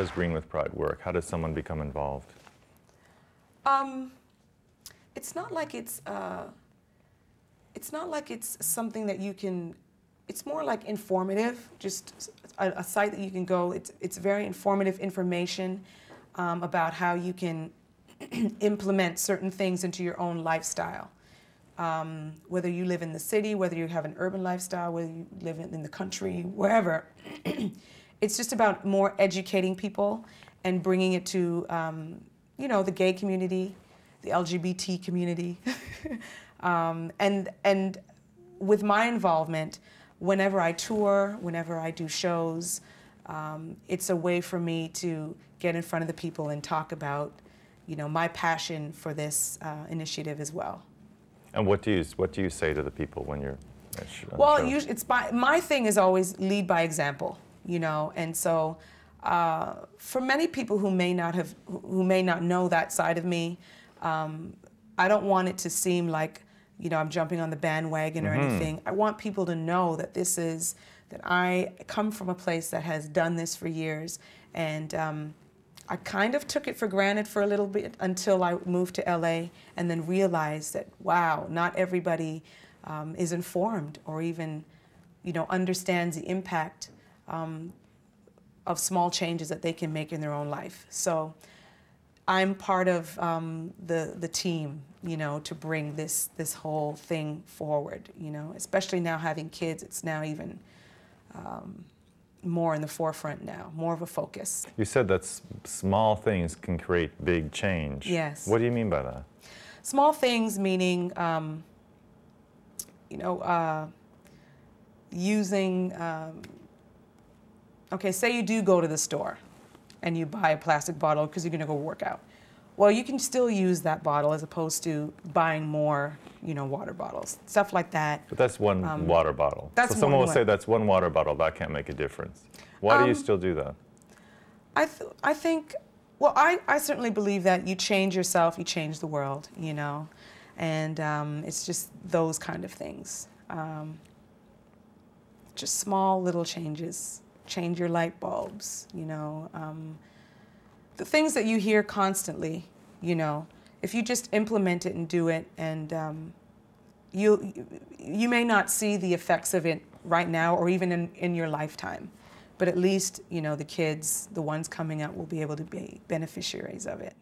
does Green with Pride work? How does someone become involved? Um, it's not like it's uh, it's not like it's something that you can. It's more like informative, just a, a site that you can go. It's it's very informative information um, about how you can implement certain things into your own lifestyle. Um, whether you live in the city, whether you have an urban lifestyle, whether you live in, in the country, wherever. it's just about more educating people and bringing it to, um, you know, the gay community, the LGBT community. um, and, and with my involvement, whenever I tour, whenever I do shows, um, it's a way for me to get in front of the people and talk about, you know, my passion for this uh, initiative as well. And what do you what do you say to the people when you're? Well, usually it's by, my thing is always lead by example, you know, and so uh, for many people who may not have who may not know that side of me, um, I don't want it to seem like you know I'm jumping on the bandwagon or mm -hmm. anything. I want people to know that this is that I come from a place that has done this for years, and um, I kind of took it for granted for a little bit until I moved to LA and then realized that, wow, not everybody um, is informed or even, you know, understands the impact um, of small changes that they can make in their own life. So I'm part of um, the, the team, you know, to bring this, this whole thing forward, you know, especially now having kids, it's now even, um, more in the forefront now, more of a focus. You said that small things can create big change. Yes. What do you mean by that? Small things meaning, um, you know, uh, using, um, okay, say you do go to the store and you buy a plastic bottle because you're going to go work out. Well, you can still use that bottle as opposed to buying more, you know, water bottles, stuff like that. But that's one um, water bottle. That's so someone will say that's one water bottle. That can't make a difference. Why um, do you um, still do that? I th I think, well, I, I certainly believe that you change yourself, you change the world, you know, and um, it's just those kind of things. Um, just small little changes. Change your light bulbs, you know um, the things that you hear constantly, you know, if you just implement it and do it, and um, you you may not see the effects of it right now or even in, in your lifetime, but at least you know the kids, the ones coming up, will be able to be beneficiaries of it.